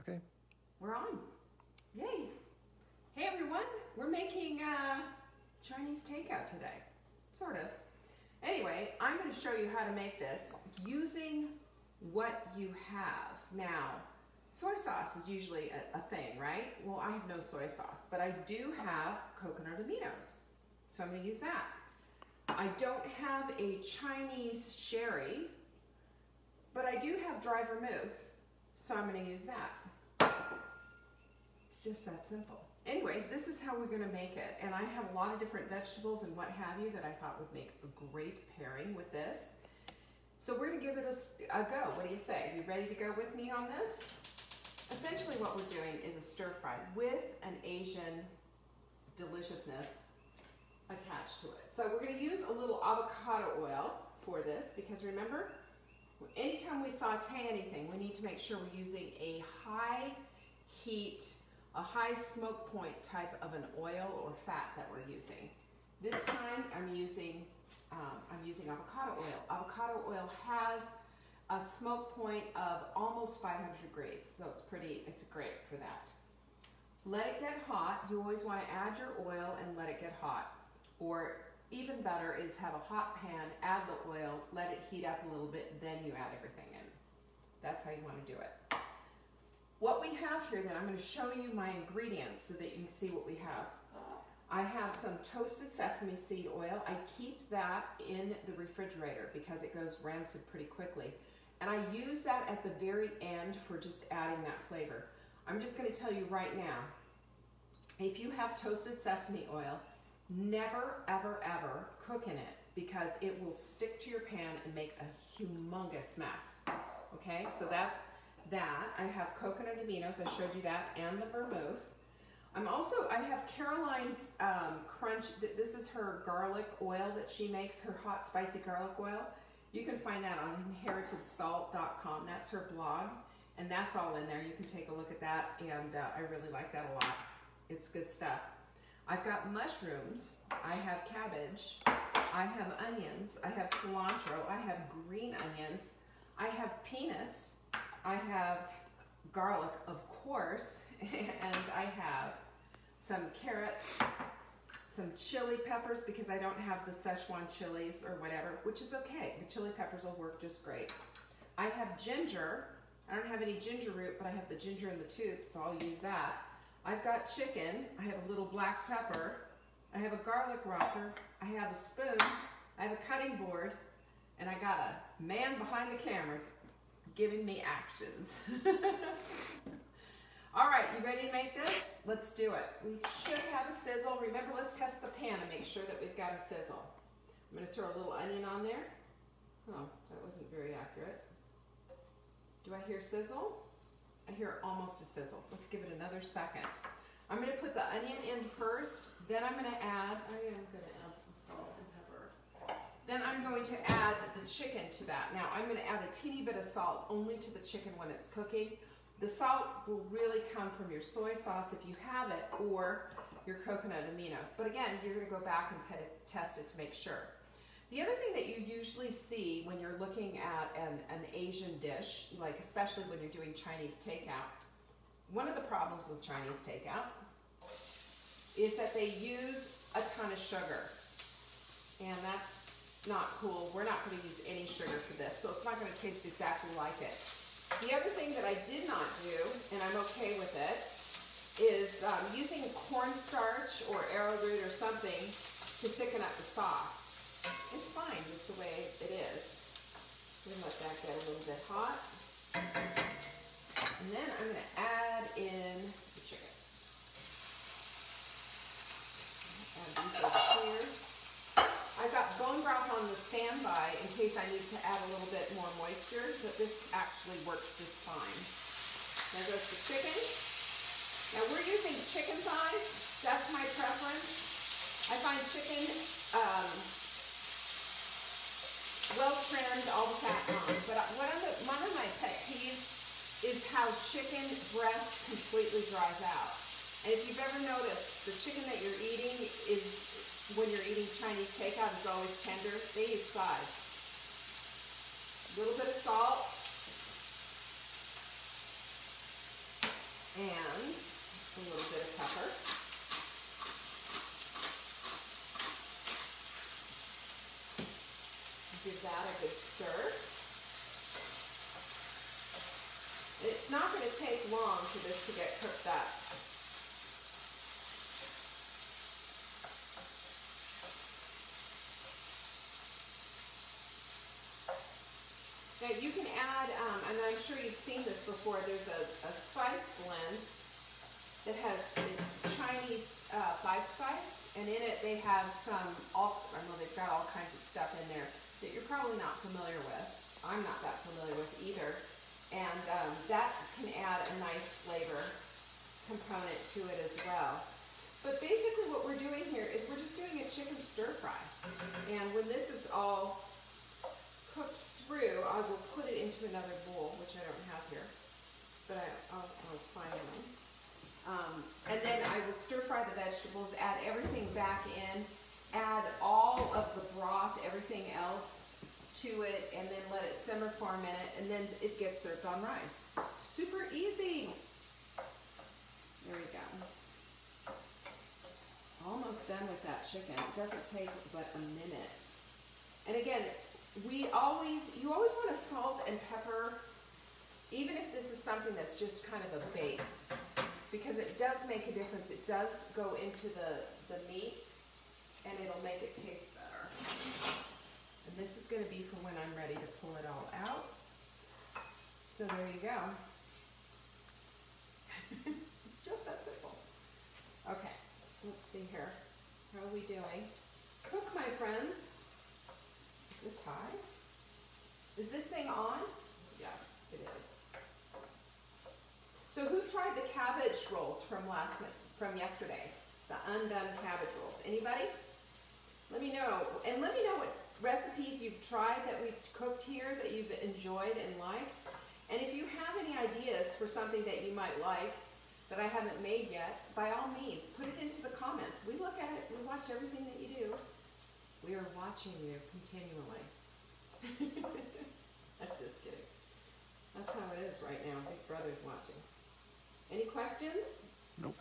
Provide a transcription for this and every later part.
Okay. We're on. Yay. Hey everyone, we're making uh, Chinese takeout today. Sort of. Anyway, I'm going to show you how to make this using what you have. Now, soy sauce is usually a, a thing, right? Well, I have no soy sauce, but I do have coconut aminos. So I'm going to use that. I don't have a Chinese sherry, but I do have dry vermouth, so I'm going to use that. Just that simple. Anyway, this is how we're going to make it. And I have a lot of different vegetables and what have you that I thought would make a great pairing with this. So we're going to give it a, a go. What do you say? Are you ready to go with me on this? Essentially what we're doing is a stir fry with an Asian deliciousness attached to it. So we're going to use a little avocado oil for this because remember, anytime we saute anything, we need to make sure we're using a high heat, a high smoke point type of an oil or fat that we're using. This time I'm using, um, I'm using avocado oil. Avocado oil has a smoke point of almost 500 degrees, so it's pretty, it's great for that. Let it get hot. You always want to add your oil and let it get hot. Or even better is have a hot pan, add the oil, let it heat up a little bit, then you add everything in. That's how you want to do it. What we have here then, I'm going to show you my ingredients so that you can see what we have. I have some toasted sesame seed oil. I keep that in the refrigerator because it goes rancid pretty quickly. And I use that at the very end for just adding that flavor. I'm just going to tell you right now, if you have toasted sesame oil, Never, ever, ever cook in it because it will stick to your pan and make a humongous mess. Okay, so that's that. I have coconut aminos, I showed you that, and the vermouth. I'm also, I have Caroline's um, Crunch, this is her garlic oil that she makes, her hot spicy garlic oil. You can find that on inheritedsalt.com. That's her blog, and that's all in there. You can take a look at that, and uh, I really like that a lot. It's good stuff. I've got mushrooms, I have cabbage, I have onions, I have cilantro, I have green onions, I have peanuts, I have garlic, of course, and I have some carrots, some chili peppers because I don't have the Szechuan chilies or whatever, which is okay. The chili peppers will work just great. I have ginger. I don't have any ginger root, but I have the ginger in the tube, so I'll use that. I've got chicken, I have a little black pepper, I have a garlic rocker, I have a spoon, I have a cutting board, and I got a man behind the camera giving me actions. All right, you ready to make this? Let's do it. We should have a sizzle. Remember, let's test the pan and make sure that we've got a sizzle. I'm gonna throw a little onion on there. Oh, that wasn't very accurate. Do I hear sizzle? I hear almost a sizzle. Let's give it another second. I'm going to put the onion in first, then I'm going to add, I am to add some salt. Then I'm going to add the chicken to that. Now I'm going to add a teeny bit of salt only to the chicken when it's cooking. The salt will really come from your soy sauce if you have it or your coconut aminos. But again, you're going to go back and test it to make sure. The other thing that you usually see when you're looking at an, an Asian dish, like especially when you're doing Chinese takeout, one of the problems with Chinese takeout is that they use a ton of sugar. And that's not cool. We're not going to use any sugar for this, so it's not going to taste exactly like it. The other thing that I did not do, and I'm okay with it, is um, using cornstarch or arrowroot or something to thicken up the sauce. It's fine just the way it is. We're gonna let that get a little bit hot. And then I'm gonna add in the chicken. Add these over here. I've got bone broth on the standby in case I need to add a little bit more moisture, but this actually works just fine. There goes the chicken. Now we're using chicken thighs. That's my preference. I find chicken um, well trimmed, all the fat gone. But one of, the, one of my pet peeves is how chicken breast completely dries out. And if you've ever noticed, the chicken that you're eating is, when you're eating Chinese takeout, is always tender. They use thighs. A little bit of salt. and just a little bit of pepper. Give that a good stir. It's not going to take long for this to get cooked up. You can add, um, and I'm sure you've seen this before, there's a, a spice blend that has, it's Chinese uh, five spice, and in it they have some, all, I know they've got all kinds of stuff in there that you're probably not familiar with. I'm not that familiar with either. And um, that can add a nice flavor component to it as well. But basically what we're doing here is we're just doing a chicken stir fry. And when this is all cooked through, I will put it into another bowl, which I don't have here, but I, will I'll find one. Um, and then I will stir fry the vegetables, add everything back in, add all of the broth, everything else to it, and then let it simmer for a minute, and then it gets served on rice. Super easy. There we go. Almost done with that chicken. It doesn't take but a minute. And again, we always, you always want to salt and pepper, even if this is something that's just kind of a base, because it does make a difference. It does go into the, the meat, and it'll make it taste better. And this is going to be for when I'm ready to pull it all out. So there you go. it's just that simple. Okay, let's see here. How are we doing? Cook, my friends this high? Is this thing on? Yes, it is. So who tried the cabbage rolls from last from yesterday? The undone cabbage rolls. Anybody? Let me know. And let me know what recipes you've tried that we've cooked here that you've enjoyed and liked. And if you have any ideas for something that you might like that I haven't made yet, by all means, put it into the comments. We look at it, we watch everything that you do. We are watching you continually. I'm just kidding. That's how it is right now. Big Brother's watching. Any questions? Nope.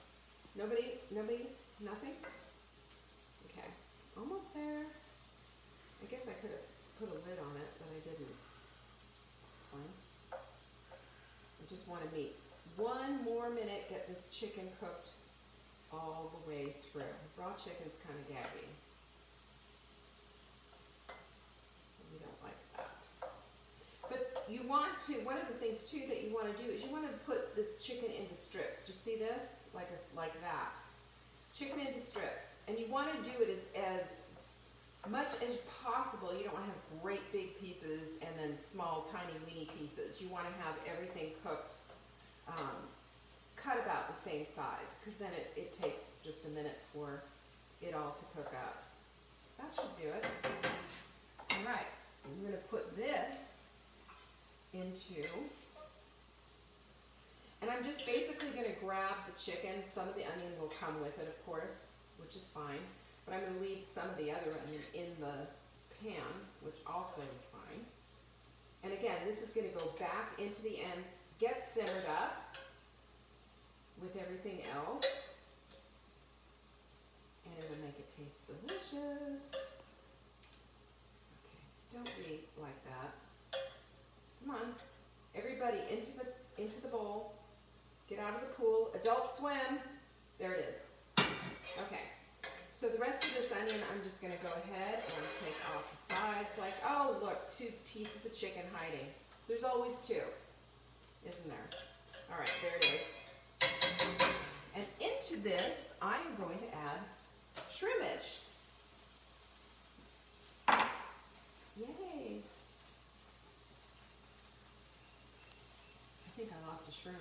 Nobody? Nobody? Nothing? Okay. Almost there. I guess I could have put a lid on it, but I didn't. It's fine. I just want to meet one more minute, get this chicken cooked all the way through. Raw chicken's kind of gaggy. You want to, one of the things too that you want to do is you want to put this chicken into strips. Do you see this? Like, a, like that. Chicken into strips. And you want to do it as, as much as possible. You don't want to have great big pieces and then small, tiny, weeny pieces. You want to have everything cooked, um, cut about the same size because then it, it takes just a minute for it all to cook up. That should do it. All right, I'm going to put this into, and I'm just basically going to grab the chicken. Some of the onion will come with it, of course, which is fine. But I'm going to leave some of the other onion in the pan, which also is fine. And again, this is going to go back into the end, get simmered up with everything else. And it'll make it taste delicious. Okay, don't be like that. Come on. Everybody into the into the bowl. Get out of the pool. Adult swim. There it is. Okay. So the rest of this onion, I'm just going to go ahead and take off the sides. Like, oh, look, two pieces of chicken hiding. There's always two, isn't there? All right, there it is. And into this, I am going to add shrimpage. Yay. Think I lost a shrimp.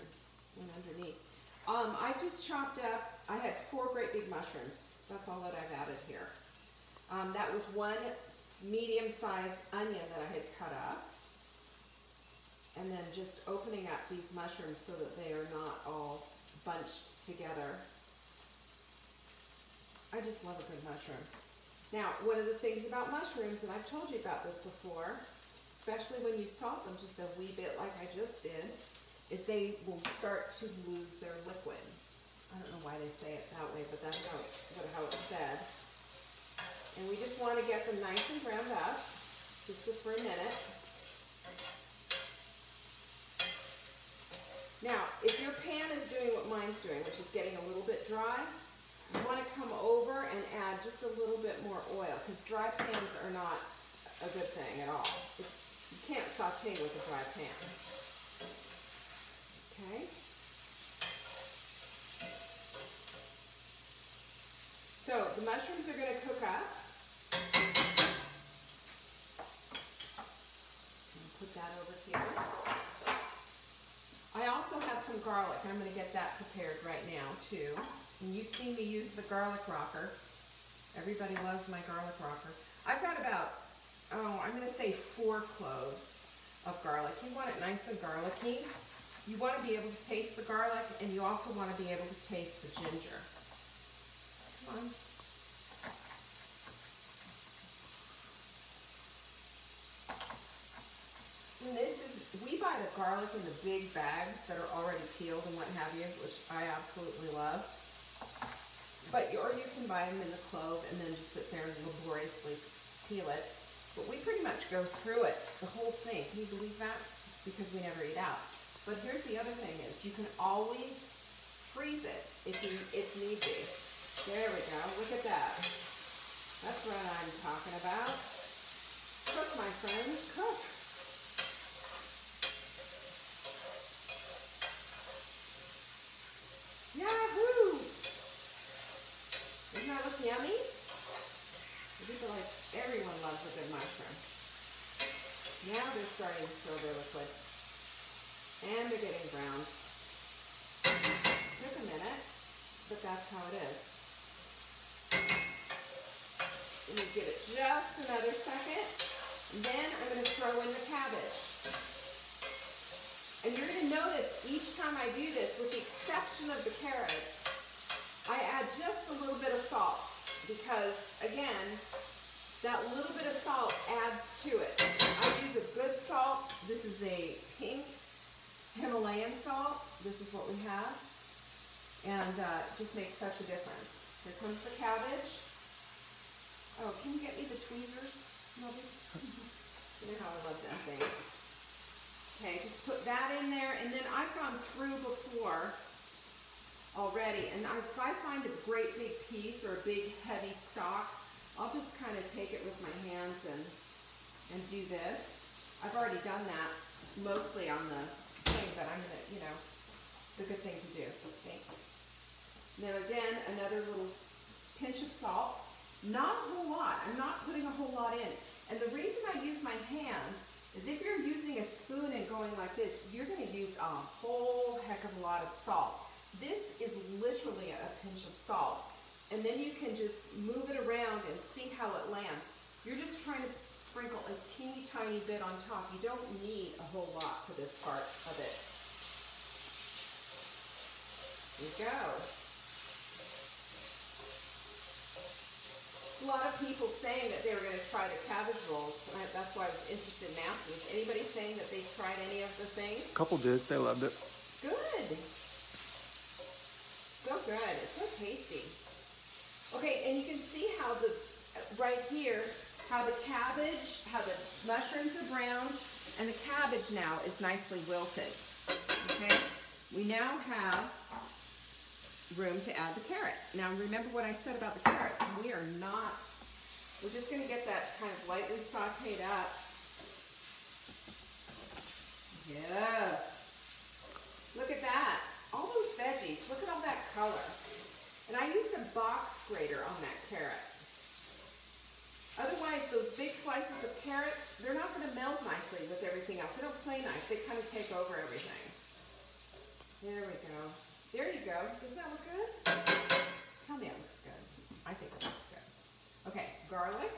Went underneath. Um, I just chopped up, I had four great big mushrooms. That's all that I've added here. Um, that was one medium-sized onion that I had cut up. And then just opening up these mushrooms so that they are not all bunched together. I just love a good mushroom. Now, one of the things about mushrooms, and I've told you about this before, especially when you salt them just a wee bit like I just did, is they will start to lose their liquid. I don't know why they say it that way, but that's how it's, how it's said. And we just want to get them nice and browned up, just for a minute. Now, if your pan is doing what mine's doing, which is getting a little bit dry, you want to come over and add just a little bit more oil, because dry pans are not a good thing at all. You can't saute with a dry pan. Okay. So the mushrooms are going to cook up. Put that over here. I also have some garlic. I'm going to get that prepared right now too. And you've seen me use the garlic rocker. Everybody loves my garlic rocker. I've got about, oh, I'm going to say four cloves of garlic. You want it nice and garlicky. You want to be able to taste the garlic and you also want to be able to taste the ginger. Come on. And this is, we buy the garlic in the big bags that are already peeled and what have you, which I absolutely love. But, or you can buy them in the clove and then just sit there and laboriously peel it. But we pretty much go through it, the whole thing. Can you believe that? Because we never eat out. But here's the other thing is you can always freeze it if you if need be. There we go. Look at that. That's what I'm talking about. Cook, my friends, cook. Yahoo! Doesn't that look yummy? Think like everyone loves a good mushroom. Now they're starting to show their liquid. And they're getting browned. Took a minute, but that's how it is. Let me give it just another second. then I'm going to throw in the cabbage. And you're going to notice each time I do this, with the exception of the carrots, I add just a little bit of salt because, again, that little bit of salt adds to it. I use a good salt. This is a pink Himalayan salt. This is what we have. And uh, just makes such a difference. Here comes the cabbage. Oh, can you get me the tweezers, Moby? you know how I love them things. Okay, just put that in there, and then I've gone through before already, and if I find a great big piece or a big heavy stock, I'll just kind of take it with my hands and, and do this. I've already done that mostly on the thing, but I'm gonna, you know, it's a good thing to do. Thanks. Now again, another little pinch of salt. Not a whole lot. I'm not putting a whole lot in. And the reason I use my hands is if you're using a spoon and going like this, you're going to use a whole heck of a lot of salt. This is literally a pinch of salt. And then you can just move it around and see how it lands. You're just trying to sprinkle a teeny tiny bit on top. You don't need a whole lot for this part of it. There you go. a lot of people saying that they were going to try the cabbage rolls. I, that's why I was interested in asking. Is anybody saying that they tried any of the things? A couple did. They loved it. Good. So good. It's so tasty. Okay, and you can see how the, right here, how the cabbage, how the mushrooms are browned, and the cabbage now is nicely wilted. Okay? We now have room to add the carrot. Now remember what I said about the carrots. We are not, we're just going to get that kind of lightly sauteed up. Yes. Look at that. All those veggies. Look at all that color. And I used a box grater on that carrot. Otherwise, those big slices of carrots, they're not going to meld nicely with everything else. They don't play nice. They kind of take over everything. There we go. There you go. Doesn't that look good? Tell me it looks good. I think it looks good. Okay, garlic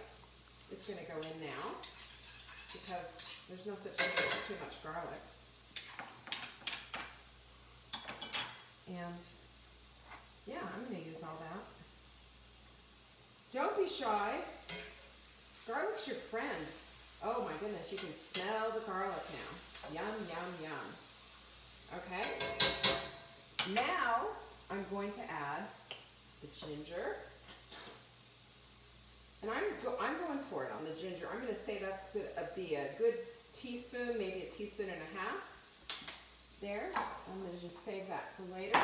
is going to go in now because there's no such thing as too much garlic. And yeah, I'm going to use all that. Don't be shy. Garlic's your friend. Oh my goodness, you can smell the garlic now. Yum, yum, yum. Okay. Now I'm going to add the ginger. And I'm, go I'm going for it on the ginger. I'm going to say that's going be a good teaspoon, maybe a teaspoon and a half. There. I'm going to just save that for later.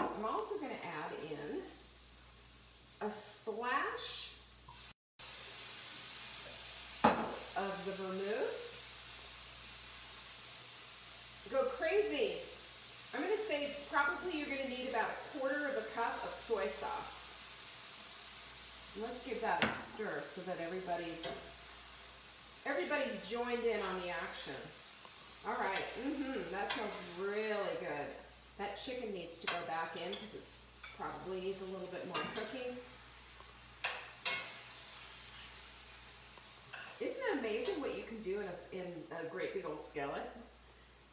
I'm also going to add in a splash of the vermouth. Go crazy. I'm to say probably you're to need about a quarter of a cup of soy sauce. Let's give that a stir so that everybody's everybody's joined in on the action. All right, mm-hmm, that smells really good. That chicken needs to go back in because it probably needs a little bit more cooking. Isn't it amazing what you can do in a, in a great big old skillet?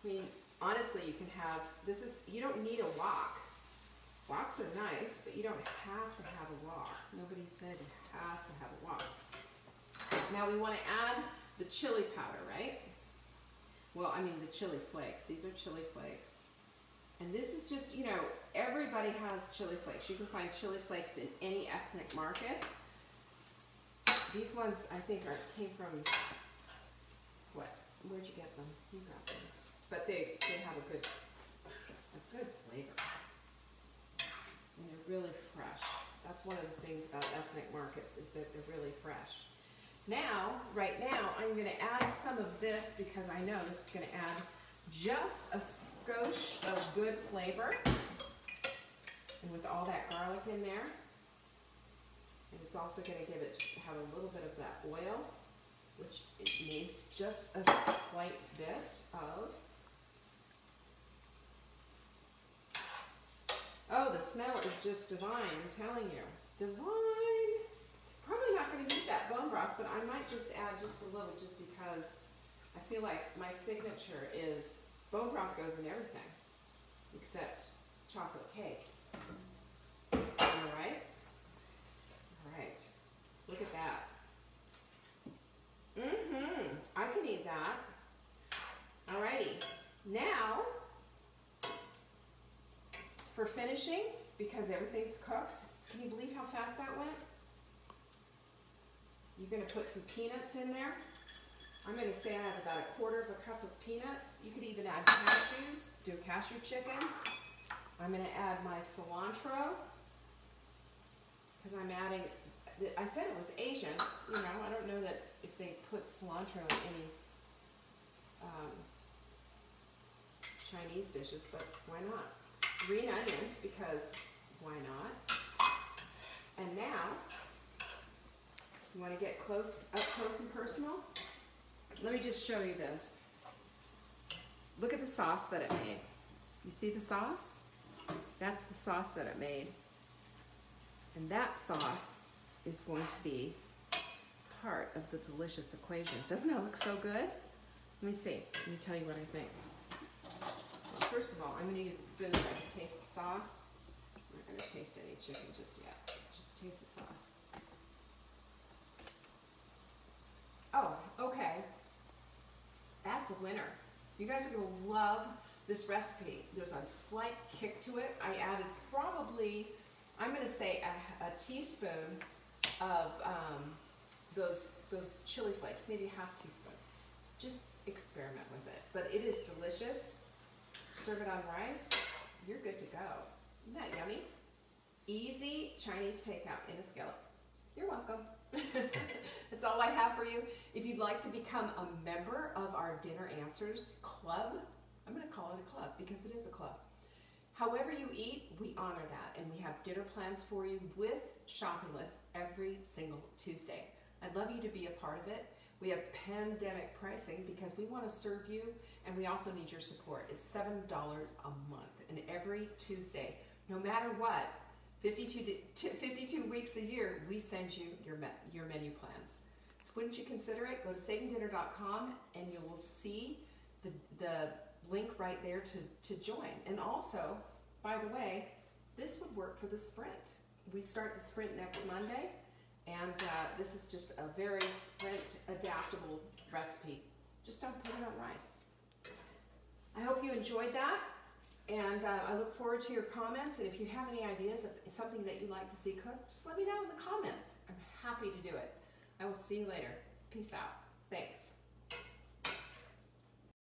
I mean, honestly, you can have, this is, you don't need a wok. Woks are nice, but you don't have to have a wok. Nobody said you have to have a wok. Now we want to add the chili powder, right? Well, I mean the chili flakes. These are chili flakes. And this is just, you know, everybody has chili flakes. You can find chili flakes in any ethnic market. These ones, I think, are came from, what? Where'd you get them? You got them. But they, they have a good, a good flavor. And they're really fresh. That's one of the things about ethnic markets is that they're really fresh. Now, right now, I'm going to add some of this because I know this is going to add just a skosh of good flavor. And with all that garlic in there, and it's also going to give it, have a little bit of that oil, which it needs just a slight bit of. Oh, the smell is just divine, I'm telling you. Divine. Probably not going to need that bone broth, but I might just add just a little just because I feel like my signature is bone broth goes in everything except chocolate cake. All right? All right. Look at that. Mm-hmm. I can eat that. Alrighty. Now, for finishing, because everything's cooked, can you believe how fast that went? You're going to put some peanuts in there. I'm going to say I have about a quarter of a cup of peanuts. You could even add cashews, do a cashew chicken. I'm going to add my cilantro because I'm adding, I said it was Asian, you know, I don't know that if they put cilantro in any um, Chinese dishes, but why not? Green onions because why not? And now, you want to get close, up close and personal? Let me just show you this. Look at the sauce that it made. You see the sauce? That's the sauce that it made. And that sauce is going to be part of the delicious equation. Doesn't that look so good? Let me see. Let me tell you what I think. Well, first of all, I'm going to use a spoon so I can taste the sauce. I'm not going to taste any chicken just yet. Just taste the sauce. Oh, okay. That's a winner. You guys are going to love this recipe. There's a slight kick to it. I added probably, I'm going to say a, a teaspoon of um, those, those chili flakes, maybe a half teaspoon. Just experiment with it. But it is delicious. Serve it on rice. You're good to go. Isn't that yummy? Easy Chinese takeout in a skillet. You're welcome. That's all I have for you. If you'd like to become a member of our Dinner Answers Club, I'm going to call it a club because it is a club. However you eat, we honor that, and we have dinner plans for you with shopping lists every single Tuesday. I'd love you to be a part of it. We have pandemic pricing because we want to serve you, and we also need your support. It's $7 a month, and every Tuesday, no matter what, 52, 52 weeks a year, we send you your, your menu plans. So wouldn't you consider it? Go to savingdinner.com and you will see the, the link right there to, to join. And also, by the way, this would work for the sprint. We start the sprint next Monday, and uh, this is just a very sprint adaptable recipe. Just don't put it on rice. I hope you enjoyed that. And uh, I look forward to your comments. And if you have any ideas of something that you'd like to see cooked, just let me know in the comments. I'm happy to do it. I will see you later. Peace out. Thanks.